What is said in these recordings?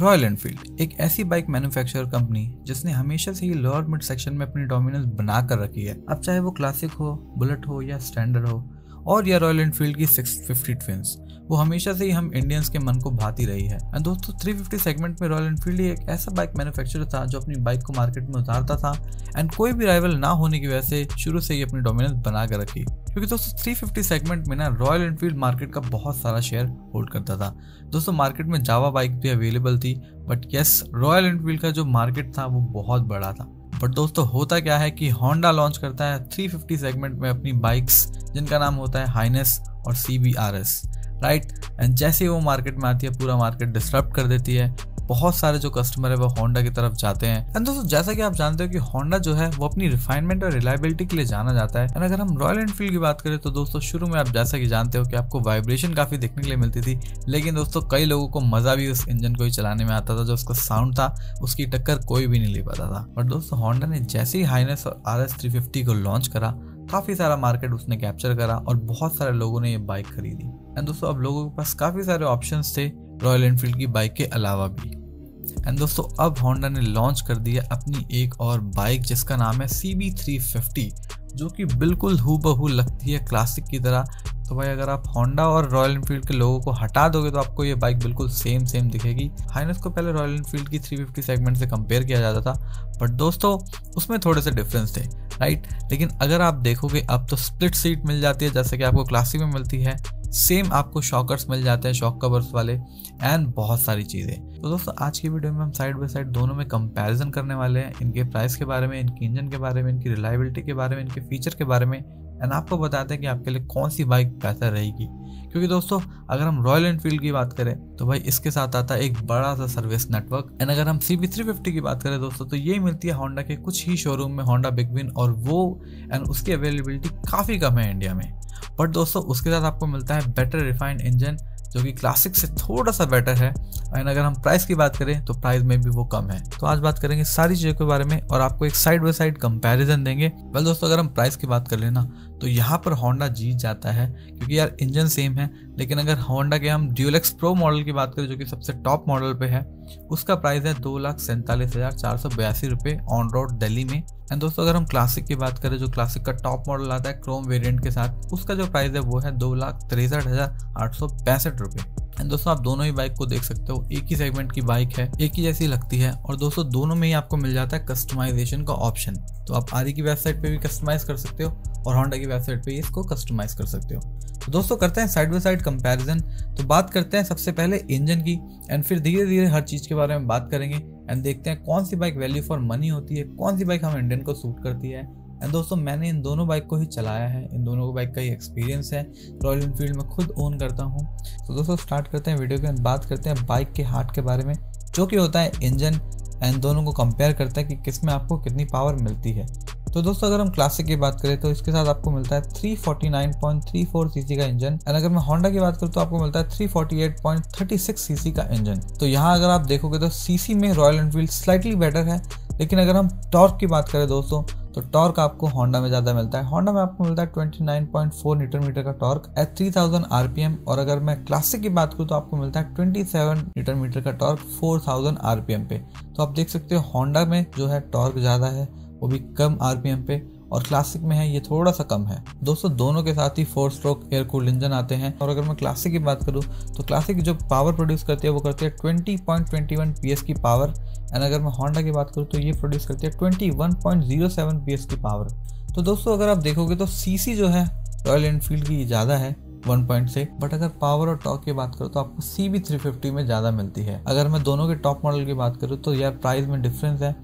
Royal Enfield एक ऐसी bike manufacturer company जिसने हमेशा से ही लोअर मिड सेक्शन में अपनी डोमिनेंस बना कर रखी है। अब चाहे वो क्लासिक हो बुलेट हो या स्टैंडर्ड हो, और या रॉयल एनफील्ड की 650 ट्विंस वो हमेशा से ही हम इंडियंस के मन को भाती रही है। एंड दोस्तों 350 सेगमेंट में रॉयल एनफील्ड एक ऐसा बाइक मैन्युफैक्चरर था जो अपनी बाइक को मार्केट में उतारता था। एंड कोई भी राइवल ना होने की वजह से शुरू से ही अपनी डोमिनेंस बना कर रखी। क्योंकि दोस्तों 350 सेगमेंट में ना रॉयल एनफील्ड मार्केट का बहुत सारा शेयर होल्ड करता था। दोस्तों मार्केट में जावा बाइक भी अवेलेबल थी बट यस रॉयल एनफील्ड का जो मार्केट था, वो बहुत बड़ा था। बट दोस्तों, होता क्या है कि होंडा लॉन्च करता है 350 सेगमेंट में अपनी बाइक्स जिनका नाम होता है हाइनेस और C B R S right? And जैसे ही वो मार्केट में आती है, पूरा मार्केट डिस्टर्ब कर देती है। बहुत सारे जो कस्टमर है, वो होंडा की तरफ़ जाते हैं। एंड दोस्तों, जैसा कि आप जानते हो कि होंडा जो है, वो अपनी रिफाइनमेंट और रिलायबिलिटी के लिए जाना जाता है। एंड अगर हम रॉयल एनफील्ड की बात करें तो दोस्तों, शुरू में आप जैसा कि जानते हो कि आपको वाइब्रेशन काफ़ी देखने के लिए मिलती थी। लेकिन दोस्तों, कई लोगों को मज़ा भी उस इंजन को ही चलाने में आता था, जो उसका साउंड था, उसकी टक्कर कोई भी नहीं ले पाता था। बट दोस्तों होंडा ने जैसे ही हाइनेस और आर एस को लॉन्च करा, काफ़ी सारा मार्केट उसने कैप्चर करा और बहुत सारे लोगों ने ये बाइक खरीदी। एंड दोस्तों, अब लोगों के पास काफ़ी सारे ऑप्शन थे रॉयल एनफील्ड की बाइक के अलावा भी। एंड दोस्तों, अब होंडा ने लॉन्च कर दिया अपनी एक और बाइक जिसका नाम है सी बी थ्री फिफ्टी जो कि बिल्कुल हु लगती है क्लासिक की तरह। तो भाई, अगर आप होंडा और रॉयल इनफील्ड के लोगों को हटा दोगे तो आपको ये बाइक बिल्कुल सेम सेम दिखेगी। हाइनस को पहले रॉयल इनफील्ड की 350 सेगमेंट से कंपेयर किया जाता था बट दोस्तों, उसमें थोड़े से डिफरेंस थे राइट लेकिन अगर आप देखोगे, अब तो स्प्लिट सीट मिल जाती है, जैसे कि आपको क्लासिक में मिलती है सेम आपको शॉकर्स मिल जाते हैं शॉक कवर्स वाले एंड बहुत सारी चीज़ें। तो दोस्तों, आज की वीडियो में हम साइड बाई साइड दोनों में कंपैरिजन करने वाले हैं, इनके प्राइस के बारे में, इनके इंजन के बारे में, इनकी रिलायबिलिटी के बारे में, इनके फीचर के बारे में। एंड आपको बताते हैं कि आपके लिए कौन सी बाइक बेहतर रहेगी। क्योंकि दोस्तों, अगर हम रॉयल एनफील्ड की बात करें तो भाई इसके साथ आता है एक बड़ा सा सर्विस नेटवर्क एंड अगर हम सी बी थ्री फिफ्टी की बात करें दोस्तों तो ये मिलती है होंडा के कुछ ही शोरूम में होंडा बिग विन और वो एंड उसकी अवेलेबिलिटी काफ़ी कम है इंडिया में। बट दोस्तों, उसके साथ आपको मिलता है बेटर रिफाइंड इंजन जो कि क्लासिक से थोड़ा सा बेटर है। एंड अगर हम प्राइस की बात करें तो प्राइस में भी वो कम है। तो आज बात करेंगे सारी चीज़ों के बारे में और आपको एक साइड बाई साइड कंपैरिजन देंगे। वेल दोस्तों, अगर हम प्राइस की बात कर लेना तो यहाँ पर होंडा जीत जाता है, क्योंकि यार इंजन सेम है, लेकिन अगर होंडा के हम ड्यूलेक्स प्रो मॉडल की बात करें, जो कि सबसे टॉप मॉडल पे है, उसका प्राइस है दो लाख सैंतालीस हज़ार चार सौ बयासी रुपये ऑन रोड दिल्ली में। एंड दोस्तों, अगर हम क्लासिक की बात करें, जो क्लासिक का टॉप मॉडल आता है क्रोम वेरियंट के साथ, उसका जो प्राइस है वो है दो लाख तिरसठ हज़ार आठ सौ पैंसठ रुपये दोस्तों, आप दोनों ही बाइक को देख सकते हो। एक ही सेगमेंट की बाइक है, एक ही जैसी लगती है। और दोस्तों, दोनों में ही आपको मिल जाता है कस्टमाइजेशन का ऑप्शन तो आप आदि की वेबसाइट पे भी कस्टमाइज कर सकते हो और होंडा की वेबसाइट पे इसको कस्टमाइज कर सकते हो। तो दोस्तों, करते हैं साइड बाई साइड कंपैरिजन तो बात करते हैं सबसे पहले इंजन की। एंड फिर धीरे धीरे हर चीज़ के बारे में बात करेंगे। एंड देखते हैं कौन सी बाइक वैल्यू फॉर मनी होती है, कौन सी बाइक हम इंडियन को सूट करती है। एंड दोस्तों, मैंने इन दोनों बाइक को ही चलाया है। इन दोनों बाइक का ही एक्सपीरियंस है। रॉयल इनफील्ड में खुद ओन करता हूँ। तो दोस्तों स्टार्ट करते हैं वीडियो के अंदर बात करते हैं बाइक के हार्ट के बारे में, जो कि होता है इंजन एंड दोनों को कंपेयर करता है कि किसमें आपको कितनी पावर मिलती है। तो दोस्तों, अगर हम क्लासिक की बात करें तो इसके साथ आपको मिलता है 349.34 सीसी का इंजन एंड अगर मैं होंडा की बात करूँ तो आपको मिलता है 348.36 सीसी का इंजन तो यहाँ अगर आप देखोगे तो सीसी में रॉयल एनफील्ड स्लाइटली बेटर है। लेकिन अगर हम टॉर्क की बात करें, दोस्तों तो टॉर्क आपको होंडा में ज़्यादा मिलता है। होंडा में आपको मिलता है 29.4 न्यूटन मीटर का टॉर्क एट 3000 आरपीएम और अगर मैं क्लासिक की बात करूँ तो आपको मिलता है 27 न्यूटन मीटर का टॉर्क 4000 आरपीएम पे। तो आप देख सकते हो होंडा में जो है टॉर्क ज़्यादा है, वो भी कम आरपीएम पे और क्लासिक में है, ये थोड़ा सा कम है। दोस्तों, दोनों के साथ ही four stroke air cooled engine आते हैं और अगर मैं क्लासिक की बात करूँ तो क्लासिक जो पावर प्रोड्यूस करती है, वो करती है 20.21 पीएस की पावर एंड अगर मैं होंडा की बात करूँ तो ये प्रोड्यूस करती है 21.07 पीएस की पावर तो दोस्तों, अगर आप देखोगे तो सीसी जो है रॉयल एनफील्ड की ज़्यादा है वन पॉइंट से बट अगर पावर और टॉक की बात करूँ तो आपको सी बी थ्री फिफ्टी में ज़्यादा मिलती है. अगर मैं दोनों के टॉप मॉडल की बात करूँ तो यार प्राइस में डिफरेंस है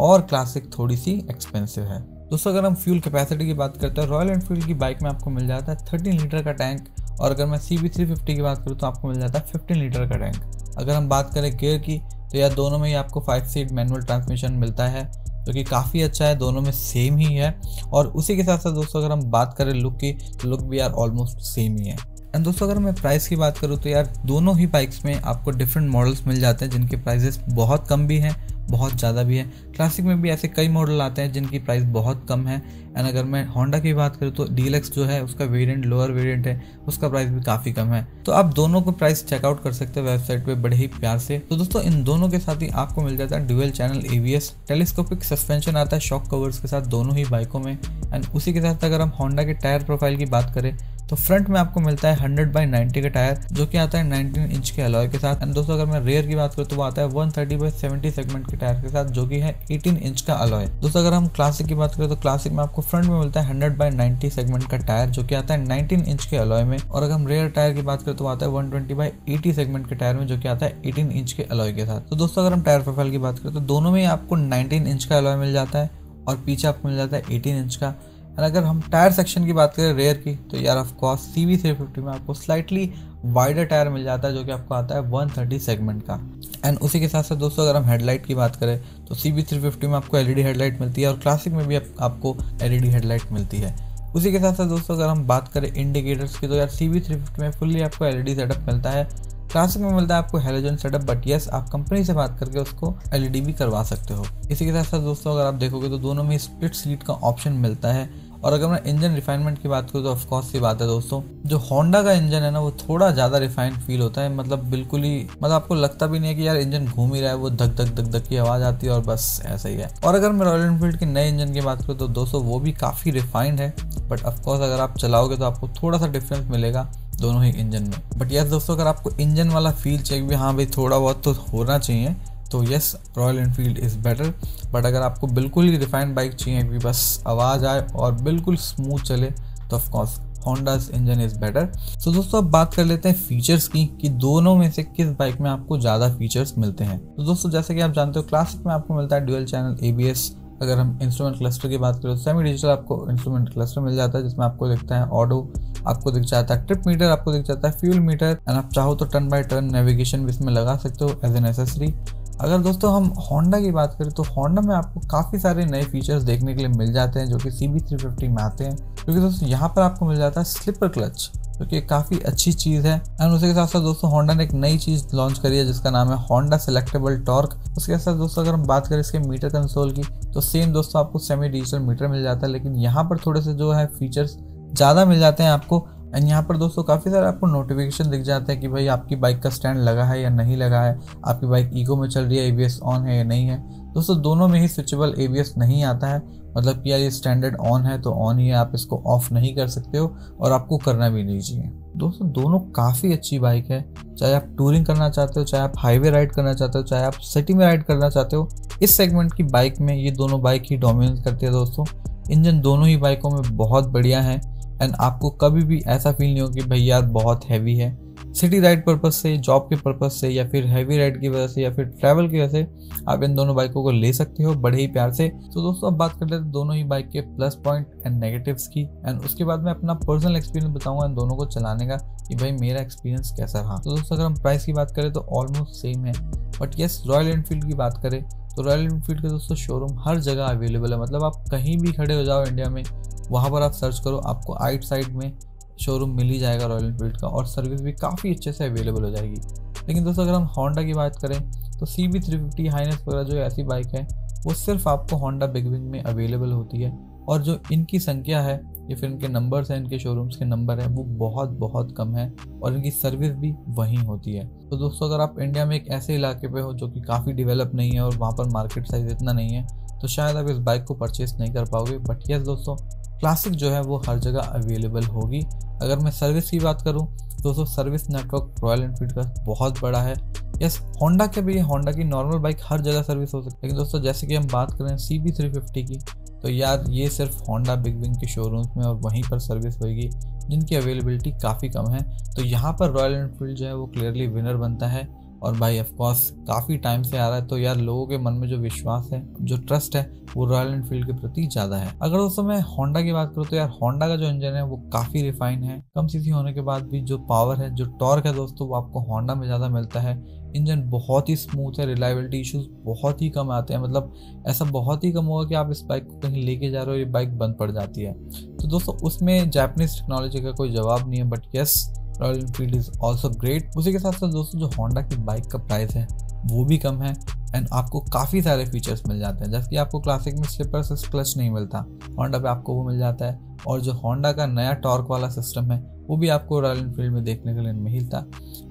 और क्लासिक थोड़ी सी एक्सपेंसिव है. दोस्तों, अगर हम फ्यूल कैपेसिटी की बात करते हैं रॉयल एनफील्ड की बाइक में आपको मिल जाता है थर्टीन लीटर का टैंक और अगर मैं सी बी थ्री फिफ्टी की बात करूँ तो आपको मिल जाता है फिफ्टीन लीटर का टैंक अगर हम बात करें गेयर की तो यार दोनों में ही आपको फाइव सीट मैनुअल ट्रांसमिशन मिलता है, जो कि काफ़ी अच्छा है, दोनों में सेम ही है। और उसी के साथ साथ दोस्तों, अगर हम बात करें लुक की तो लुक भी यार ऑलमोस्ट सेम ही है। एंड दोस्तों, अगर मैं प्राइस की बात करूँ तो यार दोनों ही बाइक्स में आपको डिफरेंट मॉडल्स मिल जाते हैं, जिनके प्राइजेस बहुत कम भी हैं, बहुत ज़्यादा भी है। क्लासिक में भी ऐसे कई मॉडल आते हैं, जिनकी प्राइस बहुत कम है। एंड अगर मैं होंडा की बात करूँ तो डीलक्स जो है, उसका वेरिएंट लोअर वेरिएंट है, उसका प्राइस भी काफ़ी कम है। तो आप दोनों को प्राइस चेकआउट कर सकते हैं वेबसाइट पे बड़े ही प्यार से। तो दोस्तों, इन दोनों के साथ ही आपको मिल जाता है dual channel ABS telescopic suspension आता है शॉक कवर्स के साथ दोनों ही बाइकों में। एंड उसी के साथ अगर हम होंडा के टायर प्रोफ़ाइल की बात करें तो फ्रंट में आपको मिलता है 100 बाई 90 का टायर जो कि आता है 19 इंच के अलॉय के साथ। एंड दोस्तों, अगर मैं रेयर की बात करूँ तो वो आता है 130 बाई 70 सेगमेंट के टायर के साथ, जो कि है 18 इंच का अलॉय दोस्तों, अगर हम क्लासिक की बात करें तो क्लासिक में आपको फ्रंट में मिलता है 100 बाई 90 सेगमेंट का टायर जो कि आता है 19 इंच के अलॉय में। और अगर हम रेयर टायर की बात करें तो आता है 120 बाई एटी सेगमेंट के टायर में, जो कि आता है 18 इंच के अलॉय के साथ। तो दोस्तों, अगर हम टायर प्रोफ़ाइल की बात करें तो दोनों में आपको 19 इंच का अलॉय मिल जाता है, और पीछे आपको मिल जाता है 18 इंच का। और अगर हम टायर सेक्शन की बात करें रेयर की तो यार of course C B three fifty में आपको स्लाइटली वाइडर टायर मिल जाता है जो कि आपको आता है वन थर्टी सेगमेंट का। एंड उसी के साथ साथ दोस्तों अगर हम हेडलाइट की बात करें तो सी वी थ्री फिफ्टी में आपको एलईडी हेडलाइट मिलती है और क्लासिक में भी आप, आपको एलईडी हेडलाइट मिलती है। उसी के साथ साथ दोस्तों अगर हम बात करें इंडिकेटर्स की तो यार सी वी थ्री फिफ्टी में फुल्ली आपको एलईडी सेटअप मिलता है। क्लासिक में मिलता है आपको हेलोजन सेटअप बट यस आप कंपनी से बात करके उसको एलईडी भी करवा सकते हो। इसी के साथ साथ दोस्तों अगर आप देखोगे तो दोनों में स्प्लिट सीट का ऑप्शन मिलता है। और अगर मैं इंजन रिफाइनमेंट की बात करूँ तो ऑफकोर्स की बात है दोस्तों। जो होंडा का इंजन है ना, वो थोड़ा ज़्यादा रिफाइंड फील होता है मतलब बिल्कुल ही मतलब आपको लगता भी नहीं है कि यार इंजन घूम ही रहा है, वो धक धक धक धक की आवाज़ आती है और बस ऐसा ही है। और अगर मैं रॉयल एनफील्ड के नए इंजन की बात करूँ तो दोस्तों वो भी काफ़ी रिफाइंड है बट ऑफकोर्स अगर आप चलाओगे तो आपको थोड़ा सा डिफरेंस मिलेगा दोनों ही इंजन में। बट यस दोस्तों, अगर आपको इंजन वाला फील चाहिए भी हाँ भाई थोड़ा बहुत तो होना चाहिए तो yes Royal Enfield is better but अगर आपको बिल्कुल ही रिफाइंड बाइक चाहिए, कि बस आवाज़ आए और बिल्कुल स्मूथ चले तो of course Honda's engine is better so दोस्तों, अब बात कर लेते हैं फीचर्स की, कि दोनों में से किस बाइक में आपको ज़्यादा फीचर्स मिलते हैं। तो दोस्तों, जैसे कि आप जानते हो क्लासिक में आपको मिलता है ड्यूअल चैनल एबीएस अगर हम इंस्ट्रूमेंट क्लस्टर की बात करें तो सेमी डिजिटल आपको इंस्ट्रूमेंट क्लस्टर मिल जाता है, जिसमें आपको दिखता है ऑडो आपको दिख जाता है ट्रिप मीटर आपको दिख जाता है फ्यूल मीटर एंड आप चाहो तो टर्न बाय टर्न नेविगेशन भी इसमें लगा सकते हो एज एन एसेसरी अगर दोस्तों हम होंडा की बात करें तो होंडा में आपको काफ़ी सारे नए फीचर्स देखने के लिए मिल जाते हैं, जो कि सी बी थ्री फिफ्टी में आते हैं। क्योंकि दोस्तों, यहाँ पर आपको मिल जाता है स्लिपर क्लच जो कि काफ़ी अच्छी चीज़ है। एंड उसके साथ साथ दोस्तों होंडा ने एक नई चीज़ लॉन्च करी है, जिसका नाम है होंडा सिलेक्टेबल टॉर्क उसके साथ दोस्तों, अगर हम बात करें इसके मीटर कंसोल की तो सेम दोस्तों, आपको सेमी डिजिटल मीटर मिल जाता है। लेकिन यहाँ पर थोड़े से जो है फीचर्स ज़्यादा मिल जाते हैं आपको। एंड यहाँ पर दोस्तों काफ़ी सारे आपको नोटिफिकेशन दिख जाते हैं कि भाई आपकी बाइक का स्टैंड लगा है या नहीं लगा है, आपकी बाइक ईगो में चल रही है ए ऑन है या नहीं है। दोस्तों दोनों में ही स्विचेबल ए नहीं आता है। मतलब कि यार ये स्टैंडर्ड ऑन है तो ऑन ही है, आप इसको ऑफ़ नहीं कर सकते हो और आपको करना भी नहीं चाहिए। दोस्तों दोनों काफ़ी अच्छी बाइक है। चाहे आप टूरिंग करना चाहते हो, चाहे आप हाईवे राइड करना चाहते हो, चाहे आप सिटी में राइड करना चाहते हो, इस सेगमेंट की बाइक में ये दोनों बाइक ही डोमिनेंस करती है दोस्तों। इंजन दोनों ही बाइकों में बहुत बढ़िया है। एंड आपको कभी भी ऐसा फील नहीं हो कि भाई यार बहुत हैवी है। सिटी राइड पर्पज से जॉब के पर्पज से, या फिर हैवी राइड की वजह से, या फिर ट्रैवल की वजह से, आप इन दोनों बाइकों को ले सकते हो बड़े ही प्यार से। तो दोस्तों, अब बात कर लेते हैं दोनों ही बाइक के प्लस पॉइंट एंड नेगेटिव्स की। एंड उसके बाद मैं अपना पर्सनल एक्सपीरियंस बताऊँगा इन दोनों को चलाने का कि भाई मेरा एक्सपीरियंस कैसा रहा। तो दोस्तों, अगर हम प्राइस की बात करें तो ऑलमोस्ट सेम है। बट येस रॉयल एनफील्ड की बात करें तो रॉयल एनफील्ड के दोस्तों शोरूम हर जगह अवेलेबल है। मतलब आप कहीं भी खड़े हो जाओ इंडिया में वहाँ पर आप सर्च करो, आपको आइट साइड में शोरूम मिल ही जाएगा रॉयल इनफील्ड का और सर्विस भी काफ़ी अच्छे से अवेलेबल हो जाएगी। लेकिन दोस्तों, अगर हम होंडा की बात करें तो C B three fifty Highness वगैरह जो ऐसी बाइक है, वो सिर्फ़ आपको होंडा बिग विंग में अवेलेबल होती है और जो इनकी संख्या है, या फिर इनके नंबर्स हैं, इनके शोरूम्स के नंबर हैं, वो बहुत बहुत कम है और इनकी सर्विस भी वहीं होती है। तो दोस्तों, अगर आप इंडिया में एक ऐसे इलाके पे हो जो कि काफ़ी डेवलप नहीं है और वहाँ पर मार्केट साइज़ इतना नहीं है तो शायद आप इस बाइक को परचेस नहीं कर पाओगे। बट यस दोस्तों क्लासिक जो है वो हर जगह अवेलेबल होगी। अगर मैं सर्विस की बात करूँ, दोस्तों सर्विस नेटवर्क रॉयल एनफील्ड का बहुत बड़ा है। यस होंडा के भी होंडा की नॉर्मल बाइक हर जगह सर्विस हो सकती है। लेकिन दोस्तों जैसे कि हम बात करें सी बी थ्री फिफ्टी की तो यार ये सिर्फ़ होंडा बिग विंग के शोरूम्स में और वहीं पर सर्विस होगी जिनकी अवेलेबिलिटी काफ़ी कम है। तो यहाँ पर रॉयल एनफील्ड जो है वो क्लियरली विनर बनता है। और भाई ऑफकोर्स काफ़ी टाइम से आ रहा है। तो यार, लोगों के मन में जो विश्वास है, जो ट्रस्ट है, वो रॉयल एनफील्ड के प्रति ज़्यादा है। अगर दोस्तों मैं होंडा की बात करूँ तो यार होंडा का जो इंजन है, वो काफ़ी रिफाइन है। कम सीसी होने के बाद भी जो पावर है, जो टॉर्क है दोस्तों, वो आपको होंडा में ज़्यादा मिलता है। इंजन बहुत ही स्मूथ है रिलायबिलिटी इश्यूज़ बहुत ही कम आते हैं। मतलब ऐसा बहुत ही कम होगा कि आप इस बाइक को कहीं लेके जा रहे हो, ये बाइक बंद पड़ जाती है। तो दोस्तों, उसमें जैपनीज टेक्नोलॉजी का कोई जवाब नहीं है but yes Royal Enfield is also great उसी के साथ साथ दोस्तों, जो होंडा की बाइक का प्राइस है, वो भी कम है एंड आपको काफ़ी सारे फीचर्स मिल जाते हैं। जबकि आपको क्लासिक में स्लिपर से क्लच नहीं मिलता। होंडा पे आपको वो मिल जाता है और जो होंडा का नया टॉर्क वाला सिस्टम है, वो भी आपको रॉयल इनफील्ड में देखने के लिए मिलता।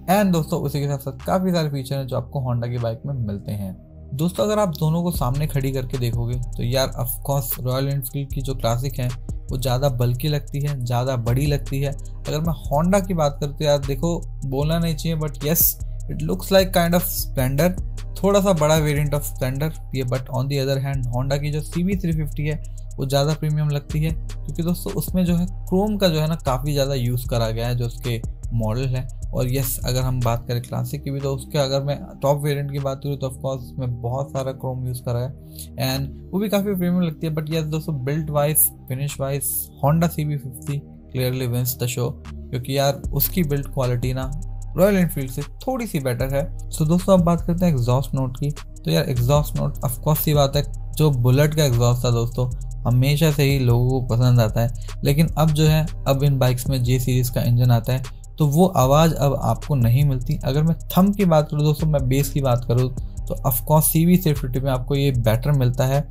एंड दोस्तों, उसी के साथ साथ काफ़ी सारे फीचर हैं जो आपको होंडा की बाइक में मिलते हैं। दोस्तों, अगर आप दोनों को सामने खड़ी करके देखोगे तो यार ऑफकोर्स रॉयल इनफील्ड की जो क्लासिक है वो ज़्यादा बल्कि लगती है, ज़्यादा बड़ी लगती है। अगर मैं होंडा की बात करती तो यार देखो, बोलना नहीं चाहिए but yes it looks like kind of Splendor थोड़ा सा बड़ा वेरिएंट ऑफ़ स्प्लेंडर ये but on the other hand Honda की जो सी वी थ्री फिफ्टी है, वो ज़्यादा प्रीमियम लगती है। क्योंकि दोस्तों, उसमें जो है क्रोम का जो है ना, काफ़ी ज़्यादा यूज़ करा गया है, जो उसके मॉडल है। और यस अगर हम बात करें क्लासिक की भी तो उसके अगर मैं टॉप वेरिएंट की बात करूँ तो ऑफकोर्स उसमें बहुत सारा क्रोम यूज़ करा है। एंड वो भी काफ़ी प्रीमियम लगती है बट यस दोस्तों built wise finish wise Honda C B fifty clearly wins the show क्योंकि यार उसकी बिल्ड क्वालिटी ना रॉयल एनफील्ड से थोड़ी सी बेटर है। सो so, दोस्तों अब बात करते हैं एग्जॉस्ट नोट की। तो यार एग्जॉस्ट नोट ऑफकोर्स सी बात है जो बुलेट का एग्जॉस्ट था दोस्तों हमेशा से ही लोगों को पसंद आता है। लेकिन अब जो है अब इन बाइक्स में जे सीरीज़ का इंजन आता है। तो वो आवाज़ अब आपको नहीं मिलती। अगर मैं थम की बात करूँ दोस्तों, मैं बेस की बात करूँ तो अफकोर्स सी वी फिफ्टी में आपको ये बेटर मिलता है।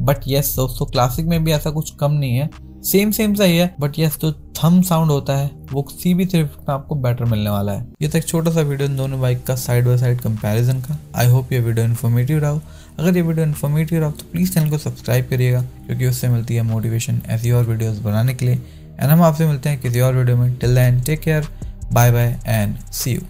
बट यस दोस्तों क्लासिक में भी ऐसा कुछ कम नहीं है। सेम सेम सा ही है बट यस जो थम साउंड होता है, वो सी वी थ्री में आपको बेटर मिलने वाला है। ये तो एक छोटा सा वीडियो इन दोनों बाइक का साइड बाय साइड कंपैरिजन का। आई होप ये वीडियो इन्फॉर्मेटिव रहा अगर ये वीडियो इन्फॉर्मेटिव रहा तो प्लीज़ चैनल को सब्सक्राइब करिएगा, क्योंकि उससे मिलती है मोटिवेशन ऐसी और वीडियोस बनाने के लिए। एंड हम आपसे मिलते हैं किसी और वीडियो में। Till then take care bye bye and see you